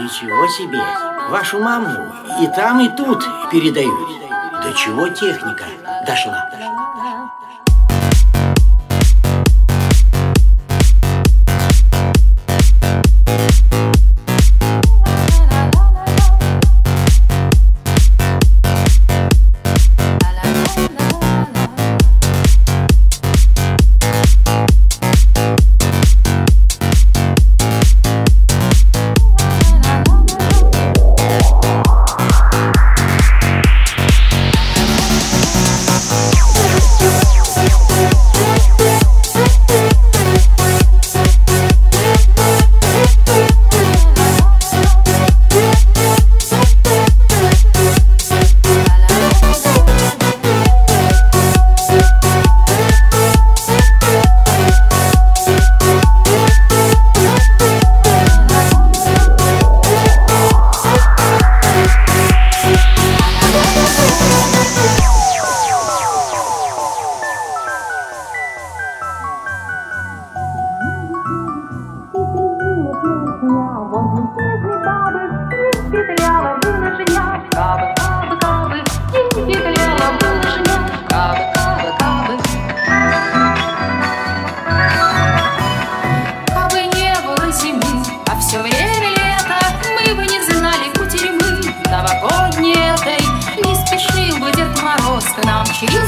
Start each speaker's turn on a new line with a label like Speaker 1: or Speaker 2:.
Speaker 1: Ничего себе! Вашу маму и там, и тут передают. До чего техника дошла?
Speaker 2: She's